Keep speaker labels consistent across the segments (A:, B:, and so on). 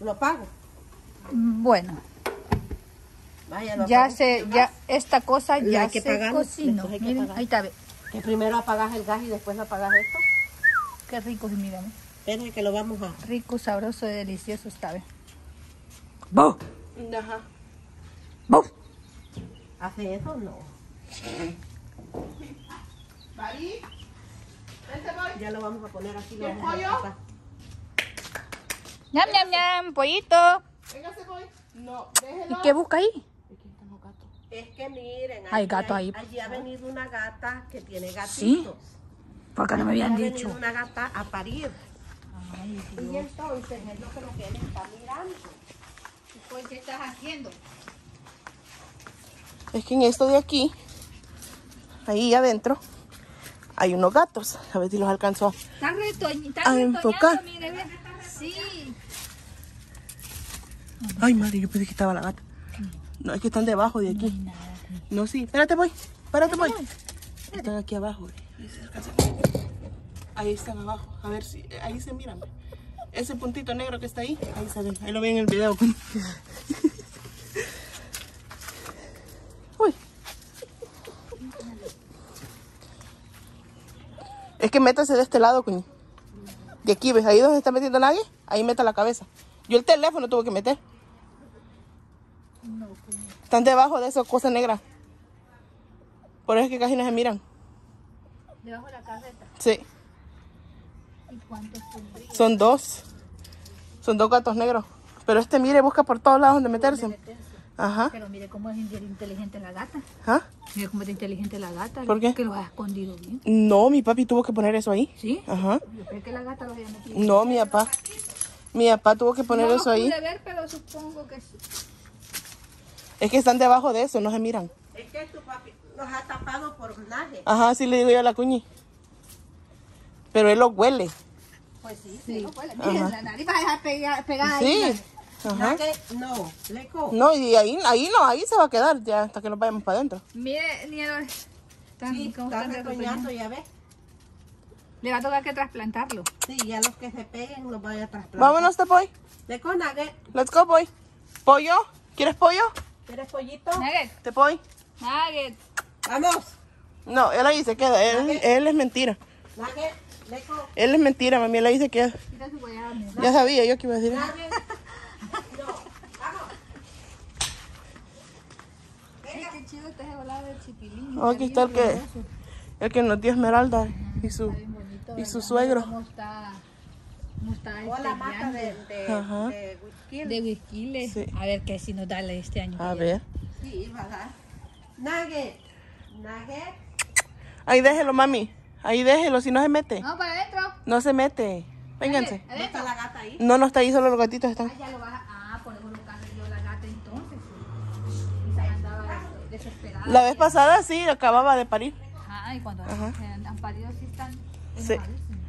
A: Lo pago.
B: Bueno,
A: Vaya, lo
B: ya
A: pago.
B: se, ya esta cosa
A: La
B: ya
A: hay que
B: se
A: pagar,
B: cocinó.
A: después hay que
B: Miren,
A: pagar.
B: ahí está, ve.
A: Que primero apagas el gas y después apagas esto.
B: Qué rico, miren.
A: Espera que lo vamos a...
B: Rico, sabroso y delicioso está, ve. ¡Bu!
A: Ajá.
B: ¡Bu!
A: ¿Hace eso? No. Ya lo vamos a poner aquí. Lo vamos a sacar.
B: ¡Ñam, ñam, ñam! ¡Pollito! ¿Y qué busca ahí?
A: Es que miren,
B: Hay
A: allí
B: gato ahí.
A: Allí ha venido una gata que tiene gatitos.
B: Sí. Porque no me habían
A: ha
B: dicho.
A: venido una gata a parir.
B: Ay,
A: Y entonces es lo que, lo que él está mirando.
B: Pues, ¿qué estás haciendo?
C: Es que en esto de aquí, ahí adentro, hay unos gatos. A ver si los alcanzó.
B: Está retoñando, está
C: A
B: retoñando,
C: enfocar.
B: mire. Sí.
C: Ay, madre, yo pensé que estaba la gata. No, es que están debajo de aquí. No, sí. Espérate, voy. Espérate, voy. Están aquí abajo. eh. Ahí están abajo. A ver si. eh, Ahí se miran. Ese puntito negro que está ahí. Ahí se ve. Ahí lo ven en el video. Uy. Es que métase de este lado, coño. De aquí, ¿ves? Ahí donde está metiendo nadie. Ahí meta la cabeza. Yo el teléfono tuve que meter. Están debajo de esas cosas negras. Por eso es que casi no se miran.
B: Debajo de la carreta.
C: Sí,
B: ¿Y cuántos tendría?
C: son dos. Son dos gatos negros. Pero este, mire, busca por todos lados donde meterse. Ajá.
B: Pero mire cómo es inteligente la gata.
C: ¿Ah?
B: Mire cómo es inteligente la gata.
C: ¿Por qué?
B: Que los ha escondido bien.
C: No, mi papi tuvo que poner eso ahí.
B: ¿Sí?
C: Ajá.
B: Yo creo que la gata los había metido.
C: No, mi papá. Mi papá tuvo que poner
B: no
C: eso ahí.
B: pude ver, pero supongo que sí.
C: Es que están debajo de eso, no se miran.
A: Es que tu papi los ha tapado por naje.
C: Ajá, sí le digo yo a la cuñi. Pero él los huele.
B: Pues sí, sí. No, pues, mire, la nariz va a dejar pega- pegada ahí.
C: Ajá.
A: No, leco.
C: No, y ahí, ahí no, ahí se va a quedar ya hasta que nos vayamos para adentro.
B: Mire, ni el... Están,
A: Sí,
B: ¿cómo
A: está retoñando? ya ves.
B: Le va a tocar que trasplantarlo.
A: Sí, ya los que se peguen los vaya a trasplantar.
C: Vámonos, te boy.
A: Leco, Nugget,
C: Let's go, boy. ¿Pollo? ¿Quieres pollo?
A: ¿quieres pollito?
B: Nugget,
C: Te boy.
B: Nugget.
A: Vamos.
C: No, él ahí se queda. Él, él es mentira.
A: Nugget, Leco,
C: Él es mentira, mami. Él ahí se queda. Ya sabía yo que iba a decir.
A: Nugget. No, vamos.
B: Ay, qué chipilín.
C: Oh, aquí está el que, el que nos dio Esmeralda y su,
B: bonito.
C: y su suegro.
B: ¿Cómo está? ¿Cómo está
A: O
B: este
A: la mata de, de,
C: Ajá.
A: de whisky.
B: De whisky.
C: Sí.
B: A ver qué si nos da este año.
C: A ver.
A: Sí, va a dar. Nugget, Nugget.
C: Ahí déjelo, mami. Ahí déjelo, si no se mete.
B: Vamos para adentro.
C: No se mete. Vénganse.
A: ¿No está la gata ahí?
C: No, no está ahí, solo los gatitos están.
B: Ah, ya lo vas desesperada.
C: La vez pasada sí, acababa de parir.
B: Ajá, y cuando
C: Ajá.
B: se han, parido sí están
C: Sí.
B: enojadísimos.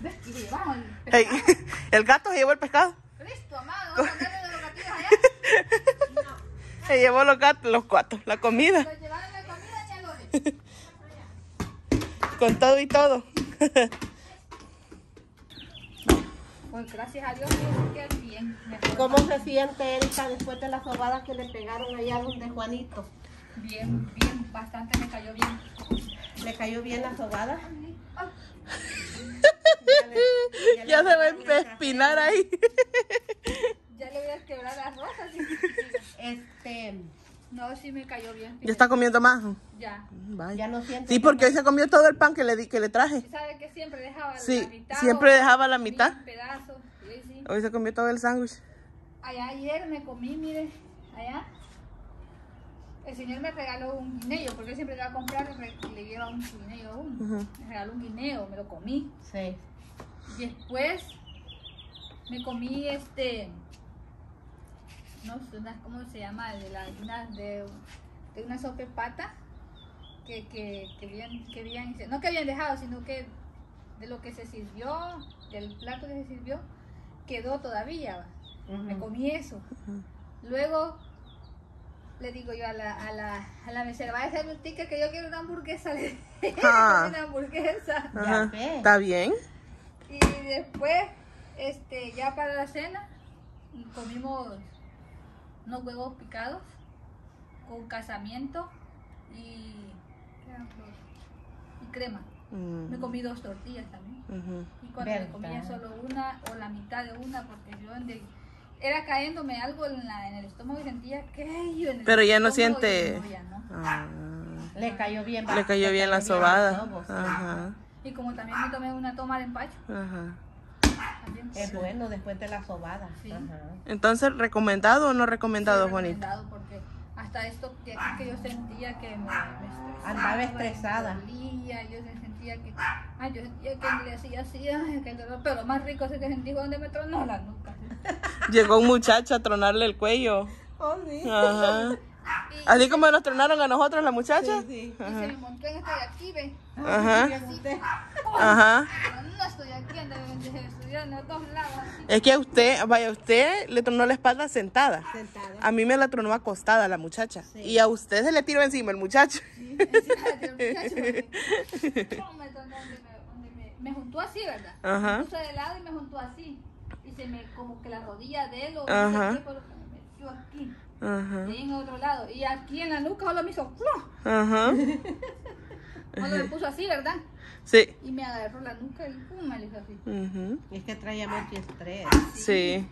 B: ¿Ves? Y le llevamos el pescado.
C: el gato se llevó el pescado.
B: Listo, amado. A mandarle los gatillos allá.
C: Se llevó los gatos, los cuatro, la comida,
B: Los llevaron la comida,
C: con todo y todo.
B: Pues gracias a Dios, que bien. mejor.
A: ¿Cómo se siente Erika después de la sobada que le pegaron allá donde Juanito?
B: Bien, bien, bastante me cayó bien.
A: ¿Le cayó bien la sobada?
B: Ay,
C: Ya se va a empespinar ahí.
B: ya le voy a quebrar las rosas. sí.
A: Este,
B: No, sí me cayó bien.
C: Ya está comiendo más.
B: Ya.
C: Vaya.
A: ya no siente.
C: Sí, porque hoy se comió todo el pan que le, di, que le traje.
B: ¿Sabe que siempre dejaba
C: Sí,
B: la mitad?
C: siempre dejaba la mitad.
B: Un pedazo. Sí, sí.
C: Hoy se comió todo el sándwich.
B: Allá ayer me comí, mire, allá. El señor me regaló un guineo, porque él siempre le va a comprar y le lleva un guineo a uno. Me regaló un guineo, me lo comí.
A: Sí.
B: Y después me comí este, no sé cómo se llama, de la una, de, de una sopa de pata que, que, que, habían, que habían- no que habían dejado, sino que de lo que se sirvió, del plato que se sirvió, quedó todavía. va. Me comí eso. Luego le digo yo a la, a la, a la mesera, vaya a hacerme un ticket que yo quiero una hamburguesa. Le dije,
C: Ah.
B: una hamburguesa.
C: ¿Está bien?
B: Y después, este, ya para la cena, comimos unos huevos picados con casamiento y. y crema.
C: Mm,
B: Me comí dos tortillas también. Y cuando me comía solo una o la mitad de una, porque yo donde era cayéndome algo en, la, en el estómago y sentía que yo en el
C: Pero ya no siente.
B: no, ya no.
C: Ah,
A: Le cayó bien.
C: le cayó bien la sobada. Ajá,
B: Y como también me tomé una toma de empacho,
C: ajá.
A: Es bueno después de la sobada.
B: Sí.
A: Ajá.
C: Entonces, ¿recomendado o no recomendado,
B: Sí,
C: Juanita?
B: recomendado, Porque hasta esto de aquí que yo sentía que me, me estresaba,
A: Andaba estresada.
B: me dolía, yo sentía que, ay, yo sentía que le hacía así, ay, que el dolor, pero lo más rico es que sentí fue donde me tronó la nuca.
C: Llegó un muchacho a tronarle el cuello.
A: Oh, sí.
C: Ajá.
B: Y,
C: Así como nos tronaron a nosotros la muchacha.
A: Sí, sí.
B: y se me montó en esto de aquí, ve.
C: Ajá. Ajá.
B: No estoy aquí, ando de estudiar en los dos lados.
C: Es que a usted, vaya, a usted le tronó la espalda sentada.
A: Sentada.
C: A mí me la tronó acostada la muchacha.
A: Sí.
C: Y a usted se le tiró encima el muchacho.
B: Encima del muchacho, me tronó donde me, donde me, me juntó así, ¿verdad?
C: Ajá.
B: Me puso de lado y me juntó así. Y se me, como que la rodilla de él o
C: Ajá.
B: no sé qué, pero que me metió aquí.
C: Ajá.
B: Y en otro lado. Y aquí en la nuca solo me hizo.
C: Ajá.
B: Solo me puso así, ¿verdad?
C: Sí.
B: Y me agarró la nuca y ¡pum! me le hizo así.
C: Ujú.
A: Es que traía mucho estrés.
C: Sí.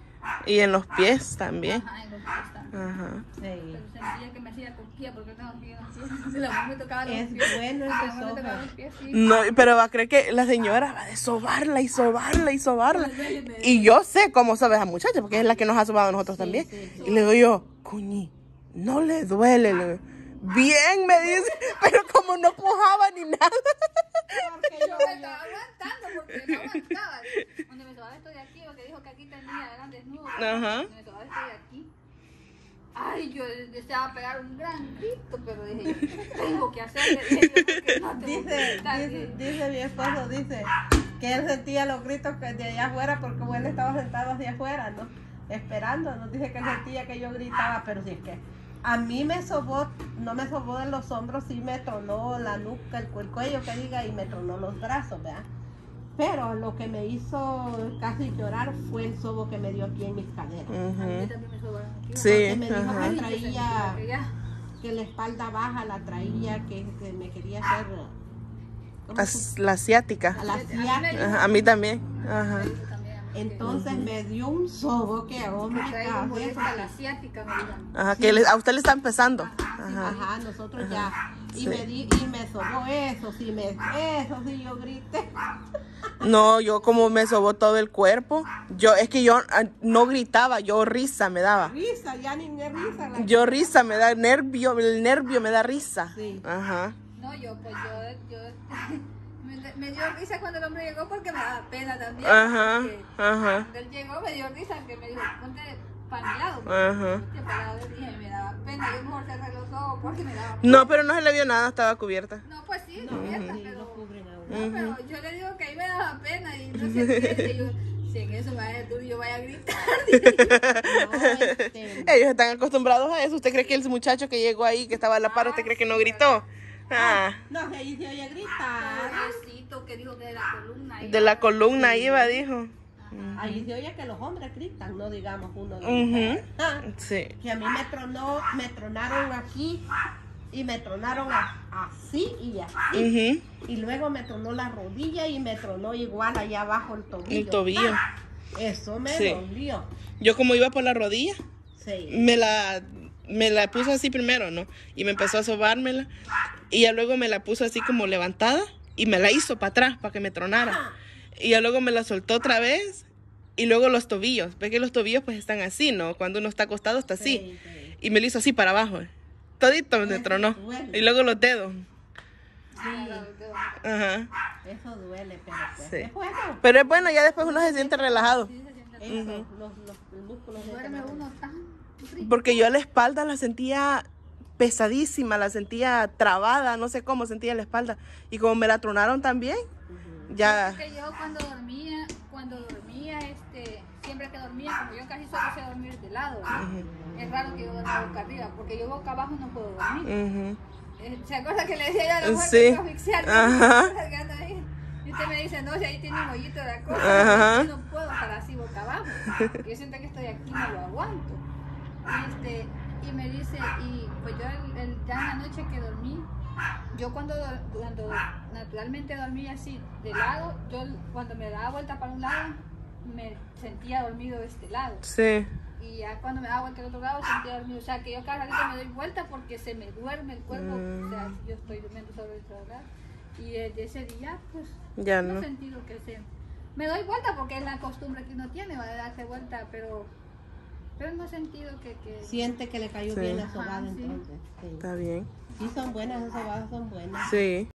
C: Y en los pies también.
B: Ajá, en los pies también.
C: Ajá.
A: Sí.
B: Pero sentía que me hacía cosquilla porque los pies. Si la mano me tocaba los
A: Es
B: pies.
A: bueno
B: si
A: ese
B: la mano me tocaba los pies, sí.
C: No, pero va a creer que la señora va de sobarla y sobarla y sobarla. Y yo sé cómo sabe esa muchacha, porque es la que nos ha sobado a nosotros también.
A: sí,
C: Y le digo yo, cuñi, no le duele. Le digo, Bien, me dice, pero como no pujaba ni nada.
B: Porque yo me estaba aguantando porque no aguantaba. Donde me sobaba esto de aquí, porque dijo que aquí tenía, eran desnudos.
C: Ajá.
B: Donde me sobaba esto de aquí. Ay, yo deseaba pegar un gran grito, pero dije yo, tengo que hacerle. Dije no
A: Dice, dice, dice mi esposo, dice que él sentía los gritos que de allá afuera porque como él estaba sentado hacia afuera, ¿no? Esperando, nos dice que él sentía que yo gritaba, pero sí es que a mí me sobó, no me sobó de los hombros, sí me tronó la nuca, el, cu- el cuello que diga, y me tronó los brazos, ¿verdad? Pero lo que me hizo casi llorar fue el sobo que me dio aquí en mis caderas.
B: A mí también me sobaron aquí.
C: Sí,
A: Porque me dijo que
B: Ay, yo sentía
A: traía
B: que
A: que la espalda baja la traía, que, que me quería hacer ¿cómo
C: As- La asiática.
A: la
B: A mí me
A: ciática.
C: Ajá, a mí también. Ajá.
A: Entonces me dio un sobo que hombre cabeza.
B: la asiática.
C: Ajá, que le- a usted le está empezando. Ajá.
A: Ajá, nosotros ya. Y
C: Sí.
A: me di, y me sobó eso, sí me, eso sí yo grité.
C: No, yo como me sobó todo el cuerpo. Yo, es que yo ah, no gritaba, yo risa me daba.
A: Risa, ya ni me risa la
C: Yo risa me da nervio, el nervio me da risa.
A: Sí.
C: Ajá.
B: No, yo, pues yo, yo me, me dio risa cuando el hombre llegó porque me daba pena también.
C: Ajá. Ajá.
B: Cuando él llegó me dio risa que me dijo, ponte para mi lado.
C: Ajá.
B: Que para lado dije, me daba pena, yo mejor cerré los ojos porque me daba pena.
C: No, pero no se le vio nada, estaba cubierta.
B: No, pues sí,
A: No,
B: cubierta,
A: sí,
B: pero,
A: no cubren a uno.
B: no, pero yo le digo que ahí me daba pena y no sé qué. Y yo, si en eso vaya tú y yo vaya a gritar.
A: No, este,
C: Ellos están acostumbrados a eso. ¿Usted cree que el muchacho que llegó ahí, que estaba a la par, usted cree que no gritó? Ah,
A: no, se ahí se oye gritar.
B: Pobrecito que dijo que de la columna.
C: de la columna iba, dijo.
A: Ahí se oye que los hombres gritan, no digamos uno de
C: Ujú.
A: Ah,
C: Sí.
A: que a mí me tronó, me tronaron aquí y me tronaron a- así y así. Y luego me tronó la rodilla y me tronó igual allá abajo el tobillo.
C: El tobillo.
A: Ah, eso me
C: Sí.
A: dolió.
C: Yo como iba por la rodilla,
A: Sí.
C: me la, me la puso así primero, ¿no? Y me empezó a sobármela. Y ya luego me la puso así como levantada y me la hizo para atrás para que me tronara. Y ya luego me la soltó otra vez. Y luego los tobillos. Ve que los tobillos pues están así, ¿no? Cuando uno está acostado está así.
A: Sí, sí.
C: Y me lo hizo así para abajo. Todito me tronó.
A: duele.
C: Y luego los dedos.
A: Sí,
C: Ajá.
A: eso duele, pero pues
C: Sí.
A: es bueno.
C: Pero es bueno, ya después uno se siente relajado.
B: Sí, se siente
A: Eso, los, los, los músculos de
B: Duerme uno tan.
C: Porque yo la espalda la sentía pesadísima, la sentía trabada, no sé cómo sentía la espalda. Y como me la tronaron también, ya...
B: que yo cuando dormía, cuando dormía, este, siempre que dormía, como yo casi solo sé dormir de lado, ¿no? es raro que yo duerma boca arriba, porque yo boca abajo no puedo dormir.
C: Ujú.
B: Eh, ¿Se acuerda que le decía yo a la mujer
C: Sí.
B: que iba a asfixiar? Y usted me dice, no, si ahí tiene un hoyito de la
C: Ajá.
B: cosa, yo no puedo estar así boca abajo. Yo siento que estoy aquí, no lo aguanto. Y, este, y me dice, y pues yo el, el- ya en la noche que dormí, yo cuando, do- cuando naturalmente dormí así de lado, yo cuando me daba vuelta para un lado, me sentía dormido de este lado.
C: Sí.
B: Y ya cuando me daba vuelta al otro lado sentía dormido. O sea, que yo cada ratito me doy vuelta porque se me duerme el cuerpo. O sea,
C: Mm.
B: yo estoy durmiendo sobre el celular. Y desde ese día, pues,
C: Ya
B: no he
C: no.
B: sentido que se... Me doy vuelta porque es la costumbre que uno tiene, va a darse vuelta, pero... Pero no he sentido que... que...
A: Siente que le cayó
C: Sí.
A: bien la sobada
B: Ajá, sí.
A: entonces. Sí.
C: Está bien.
A: Sí, son buenas, esas sobadas son buenas.
C: Sí.